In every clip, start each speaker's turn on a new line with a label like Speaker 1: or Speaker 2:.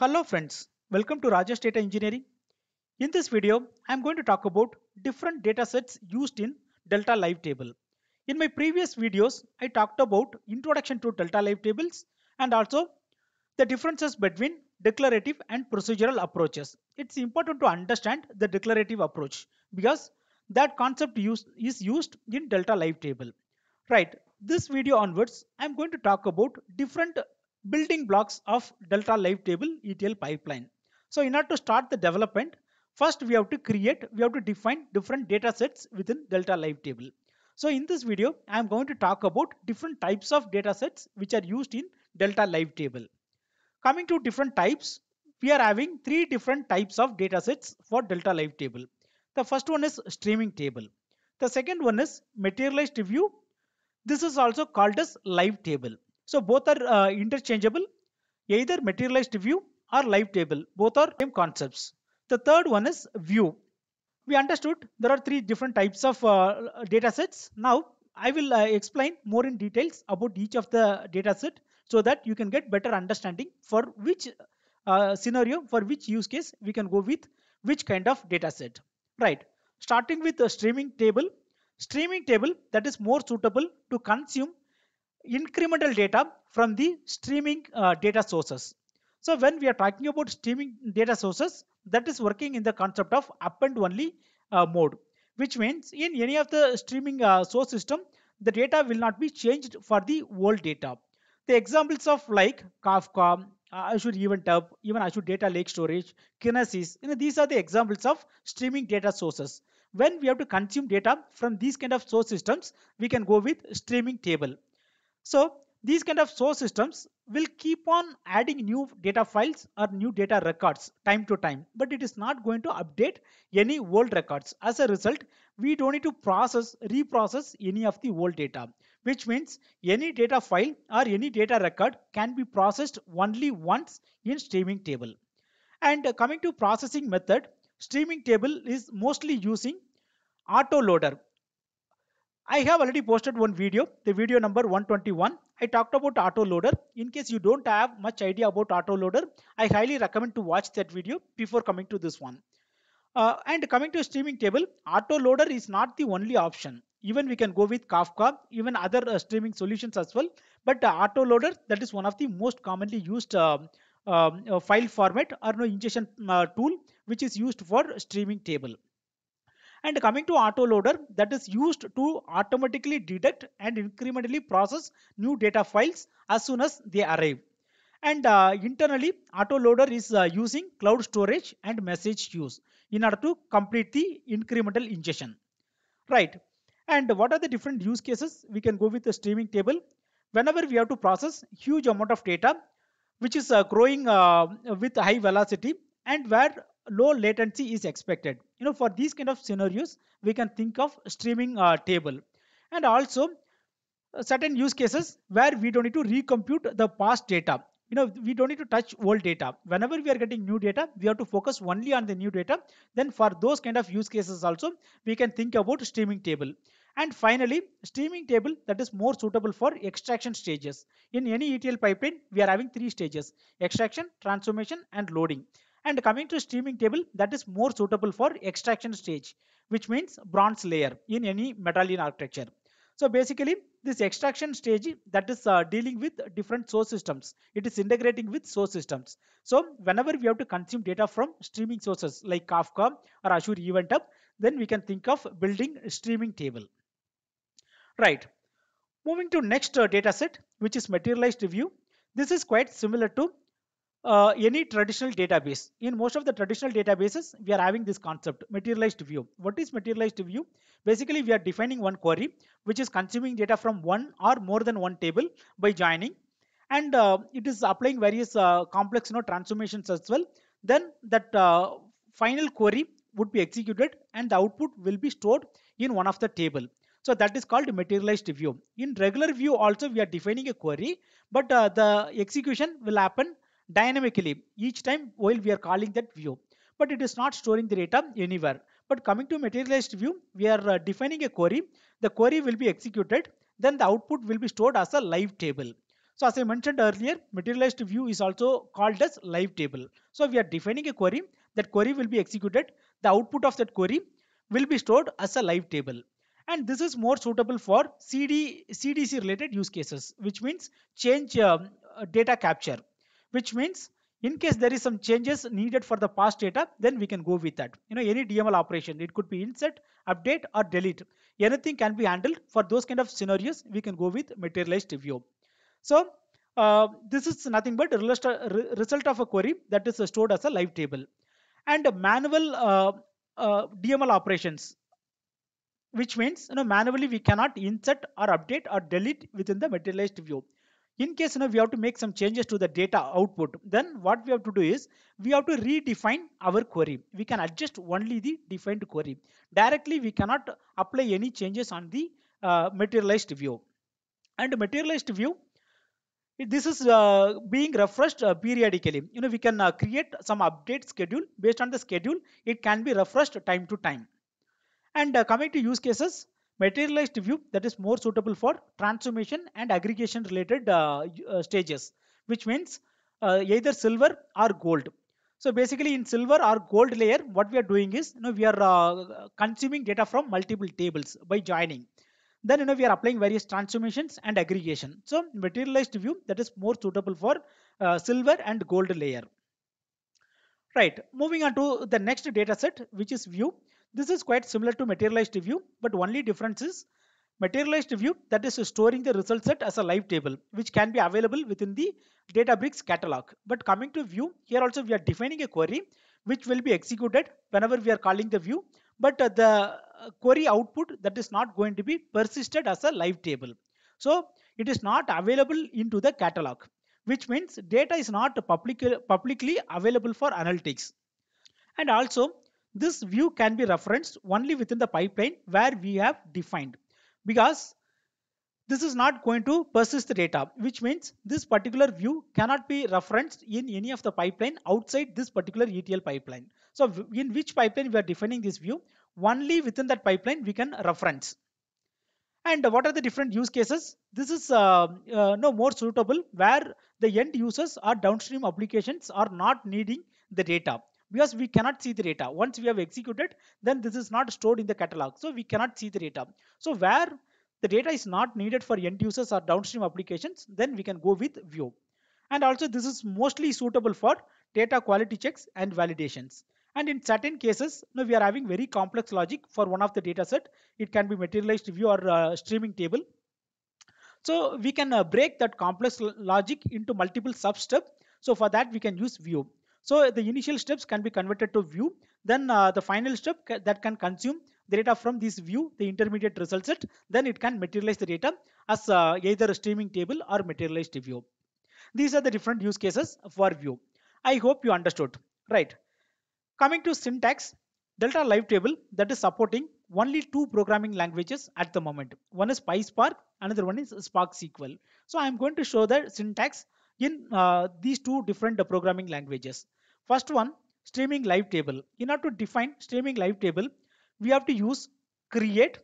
Speaker 1: Hello friends, welcome to Raja's Data Engineering. In this video, I am going to talk about different data sets used in Delta Live Table. In my previous videos, I talked about introduction to Delta Live Tables and also the differences between declarative and procedural approaches. It's important to understand the declarative approach because that concept use, is used in Delta Live Table. Right, this video onwards, I'm going to talk about different building blocks of Delta Live Table ETL pipeline. So in order to start the development, first we have to create, we have to define different data sets within Delta Live Table. So in this video, I'm going to talk about different types of data sets which are used in Delta Live Table. Coming to different types, we are having three different types of data sets for Delta Live Table. The first one is streaming table. The second one is materialized view. This is also called as live table. So both are uh, interchangeable, either materialized view or live table. Both are same concepts. The third one is view. We understood there are three different types of uh, data sets. Now I will uh, explain more in details about each of the data set so that you can get better understanding for which uh, scenario, for which use case we can go with which kind of data set. Right. Starting with the streaming table. Streaming table that is more suitable to consume incremental data from the streaming uh, data sources. So when we are talking about streaming data sources, that is working in the concept of append only uh, mode, which means in any of the streaming uh, source system, the data will not be changed for the old data. The examples of like Kafka, uh, Azure Event Hub, even Azure Data Lake Storage, Kinesis, you know, these are the examples of streaming data sources. When we have to consume data from these kind of source systems, we can go with streaming table. So these kind of source systems will keep on adding new data files or new data records time to time, but it is not going to update any old records. As a result, we don't need to process, reprocess any of the old data, which means any data file or any data record can be processed only once in streaming table. And coming to processing method, streaming table is mostly using autoloader I have already posted one video, the video number 121. I talked about autoloader. In case you don't have much idea about autoloader, I highly recommend to watch that video before coming to this one. Uh, and coming to streaming table, autoloader is not the only option. Even we can go with Kafka, even other uh, streaming solutions as well. But uh, autoloader, that is one of the most commonly used um, file format or no ingestion uh, tool, which is used for streaming table. And coming to autoloader that is used to automatically detect and incrementally process new data files as soon as they arrive. And uh, internally autoloader is uh, using cloud storage and message queues in order to complete the incremental ingestion. Right. And what are the different use cases? We can go with the streaming table. Whenever we have to process huge amount of data, which is uh, growing uh, with high velocity and where low latency is expected. You know, for these kind of scenarios, we can think of streaming uh, table. And also uh, certain use cases where we don't need to recompute the past data. You know, we don't need to touch old data. Whenever we are getting new data, we have to focus only on the new data. Then for those kind of use cases also, we can think about streaming table. And finally, streaming table that is more suitable for extraction stages. In any ETL pipeline, we are having three stages, extraction, transformation and loading. And coming to streaming table, that is more suitable for extraction stage, which means bronze layer in any medallion architecture. So basically, this extraction stage that is uh, dealing with different source systems. It is integrating with source systems. So whenever we have to consume data from streaming sources like Kafka or Azure Event Hub, then we can think of building streaming table. Right. Moving to next uh, data set, which is materialized view. This is quite similar to uh, any traditional database. In most of the traditional databases, we are having this concept, materialized view. What is materialized view? Basically, we are defining one query, which is consuming data from one or more than one table by joining. And uh, it is applying various uh, complex you know, transformations as well. Then that uh, final query would be executed and the output will be stored in one of the table. So that is called materialized view. In regular view also we are defining a query, but uh, the execution will happen dynamically each time while we are calling that view. But it is not storing the data anywhere. But coming to materialized view, we are uh, defining a query. The query will be executed. Then the output will be stored as a live table. So as I mentioned earlier, materialized view is also called as live table. So we are defining a query, that query will be executed, the output of that query will be stored as a live table. And this is more suitable for CD, CDC related use cases, which means change um, uh, data capture, which means in case there is some changes needed for the past data, then we can go with that. You know, any DML operation, it could be insert, update or delete. Anything can be handled for those kind of scenarios. We can go with materialized view. So uh, this is nothing but result of a query that is stored as a live table. And manual uh, uh, DML operations, which means you know manually we cannot insert or update or delete within the materialized view. In case you know we have to make some changes to the data output, then what we have to do is we have to redefine our query. We can adjust only the defined query. Directly we cannot apply any changes on the uh, materialized view. And materialized view this is uh, being refreshed uh, periodically you know we can uh, create some update schedule based on the schedule it can be refreshed time to time and uh, coming to use cases materialized view that is more suitable for transformation and aggregation related uh, uh, stages which means either silver or gold. So basically in silver or gold layer what we are doing is you know we are consuming data from multiple tables by joining. Then you know we are applying various transformations and aggregation. So materialized view that is more suitable for uh, silver and gold layer. Right. Moving on to the next data set which is view this is quite similar to materialized view but only difference is materialized view that is storing the result set as a live table which can be available within the databricks catalog but coming to view here also we are defining a query which will be executed whenever we are calling the view but uh, the uh, query output that is not going to be persisted as a live table. So it is not available into the catalog, which means data is not public, publicly available for analytics. And also this view can be referenced only within the pipeline where we have defined because this is not going to persist the data which means this particular view cannot be referenced in any of the pipeline outside this particular ETL pipeline. So in which pipeline we are defining this view only within that pipeline we can reference. And what are the different use cases? This is uh, uh, no more suitable where the end users or downstream applications are not needing the data because we cannot see the data. Once we have executed, then this is not stored in the catalog. So we cannot see the data. So where the data is not needed for end users or downstream applications, then we can go with view. And also this is mostly suitable for data quality checks and validations. And in certain cases, you we are having very complex logic for one of the data set. It can be materialized view or uh, streaming table. So we can uh, break that complex logic into multiple sub steps. So for that, we can use view. So the initial steps can be converted to view. Then uh, the final step ca that can consume the data from this view, the intermediate result set, then it can materialize the data as uh, either a streaming table or materialized view. These are the different use cases for view. I hope you understood. Right. Coming to syntax, Delta Live Table that is supporting only two programming languages at the moment. One is PySpark, another one is Spark SQL. So I am going to show the syntax in uh, these two different programming languages. First one, streaming live table. In order to define streaming live table, we have to use create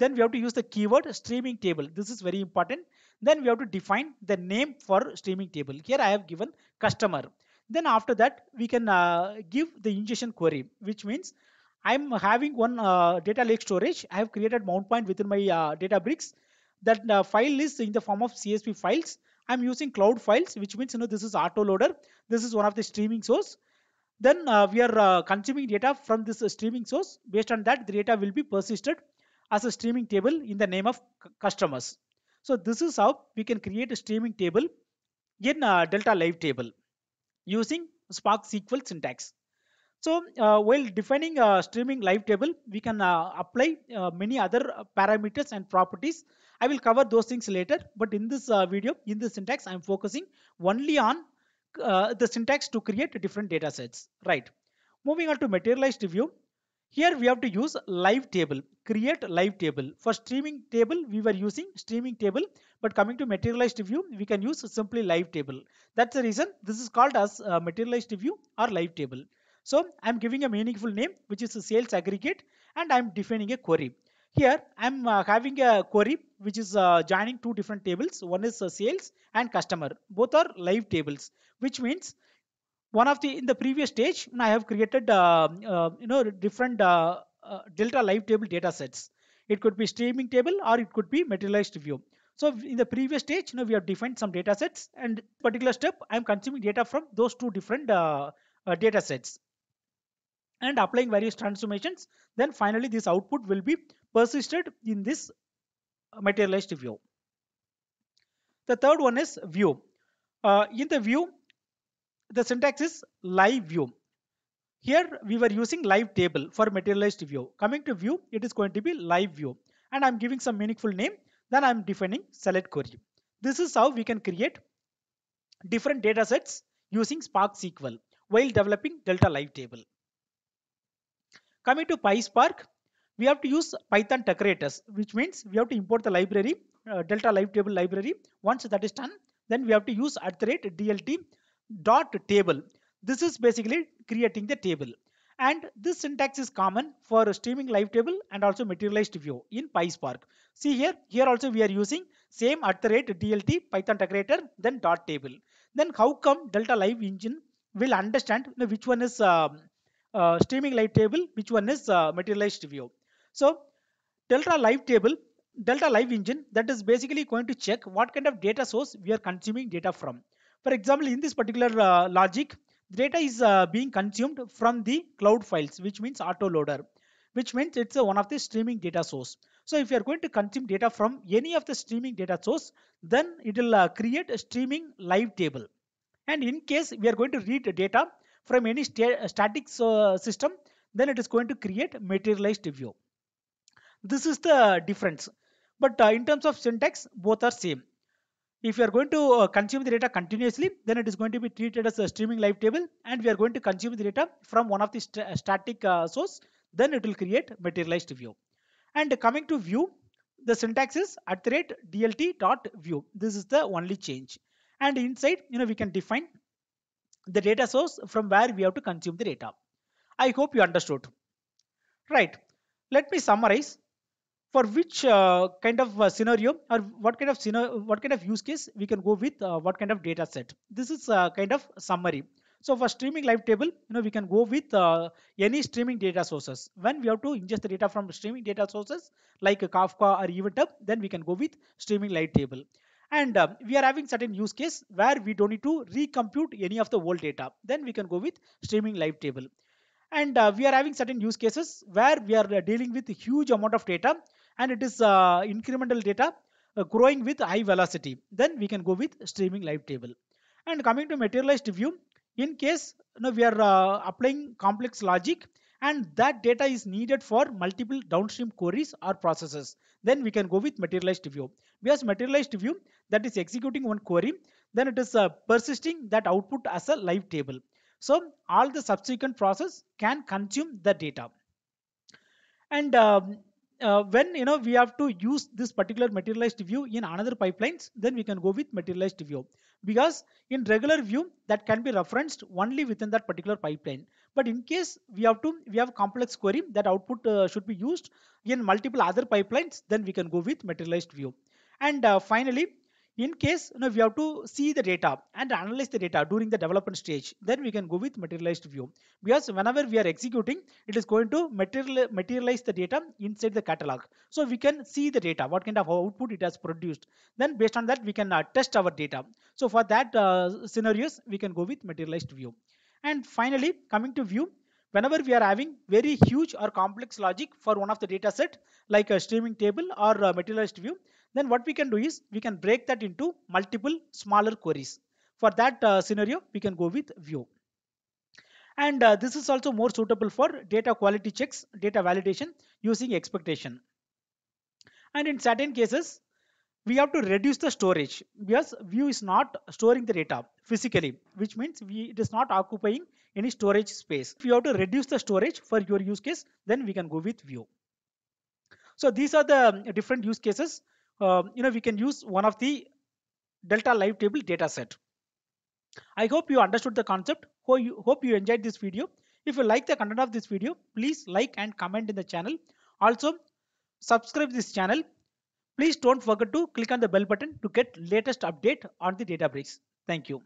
Speaker 1: then we have to use the keyword streaming table. This is very important. Then we have to define the name for streaming table. Here i have given customer. Then after that we can uh, give the ingestion query which means i'm having one uh, data lake storage. I have created mount point within my uh, databricks that uh, file is in the form of csv files i'm using cloud files which means you know this is autoloader this is one of the streaming source then uh, we are uh, consuming data from this uh, streaming source. Based on that, the data will be persisted as a streaming table in the name of customers. So this is how we can create a streaming table in uh, Delta Live table using Spark SQL syntax. So uh, while defining a streaming live table, we can uh, apply many other parameters and properties. I will cover those things later, but in this video, in this syntax, I'm focusing only on uh, the syntax to create different data sets, right? Moving on to materialized view. Here we have to use live table, create live table. For streaming table, we were using streaming table, but coming to materialized view, we can use simply live table. That's the reason this is called as uh, materialized view or live table. So I'm giving a meaningful name, which is a sales aggregate, and I'm defining a query. Here I'm uh, having a query which is uh, joining two different tables. One is uh, sales and customer. Both are live tables, which means one of the in the previous stage I have created uh, uh, you know different uh, delta live table data sets. It could be streaming table or it could be materialized view. So in the previous stage, you know, we have defined some data sets and particular step, I'm consuming data from those two different uh, uh, data sets and applying various transformations. Then finally, this output will be persisted in this materialized view. The third one is view. Uh, in the view, the syntax is live view. Here we were using live table for materialized view. Coming to view, it is going to be live view. And I'm giving some meaningful name. Then I'm defining select query. This is how we can create different data sets using Spark SQL while developing Delta Live Table. Coming to PySpark, we have to use Python decorators, which means we have to import the library, uh, Delta Live Table library. Once that is done, then we have to use at the rate DLT dot table. This is basically creating the table. And this syntax is common for streaming live table and also materialized view in PySpark. See here, here also we are using same at the rate DLT Python decorator then dot table. Then how come Delta Live Engine will understand which one is um, uh, streaming live table, which one is uh, materialized view. So Delta Live table, Delta Live Engine that is basically going to check what kind of data source we are consuming data from. For example, in this particular uh, logic, data is uh, being consumed from the cloud files, which means autoloader, which means it's one of the streaming data source. So if you are going to consume data from any of the streaming data source, then it will uh, create a streaming live table. And in case we are going to read data from any st static uh, system, then it is going to create materialized view. This is the difference. But uh, in terms of syntax, both are same. If you are going to uh, consume the data continuously, then it is going to be treated as a streaming live table and we are going to consume the data from one of the st static uh, source, then it will create materialized view. And coming to view, the syntax is at the rate dlt dot view. This is the only change. And inside, you know, we can define the data source from where we have to consume the data. I hope you understood. Right. Let me summarize for which uh, kind of uh, scenario or what kind of scenario, what kind of use case we can go with uh, what kind of data set. This is a kind of summary. So for streaming live table, you know, we can go with uh, any streaming data sources. When we have to ingest the data from streaming data sources like Kafka or EventHub, then we can go with streaming live table. And uh, we are having certain use case where we don't need to recompute any of the old data. Then we can go with streaming live table. And uh, we are having certain use cases where we are uh, dealing with a huge amount of data and it is uh, incremental data uh, growing with high velocity. Then we can go with streaming live table. And coming to materialized view, in case you know, we are uh, applying complex logic and that data is needed for multiple downstream queries or processes, then we can go with materialized view. Because materialized view that is executing one query, then it is uh, persisting that output as a live table. So all the subsequent process can consume the data. And um, uh, when you know we have to use this particular materialized view in another pipelines, then we can go with materialized view because in regular view that can be referenced only within that particular pipeline. But in case we have to we have complex query that output uh, should be used in multiple other pipelines, then we can go with materialized view. And uh, finally, in case you know, we have to see the data and analyze the data during the development stage, then we can go with materialized view. Because whenever we are executing, it is going to materialize the data inside the catalog. So we can see the data, what kind of output it has produced. Then based on that, we can uh, test our data. So for that uh, scenarios, we can go with materialized view. And finally, coming to view, whenever we are having very huge or complex logic for one of the data set, like a streaming table or a materialized view, then what we can do is we can break that into multiple smaller queries. For that uh, scenario, we can go with view. And uh, this is also more suitable for data quality checks, data validation using expectation. And in certain cases, we have to reduce the storage because view is not storing the data physically, which means we, it is not occupying any storage space. If you have to reduce the storage for your use case, then we can go with view. So these are the different use cases uh, you know, we can use one of the delta live table data set. I hope you understood the concept. Hope you, hope you enjoyed this video. If you like the content of this video, please like and comment in the channel. Also, subscribe this channel. Please don't forget to click on the bell button to get latest update on the Databricks. Thank you.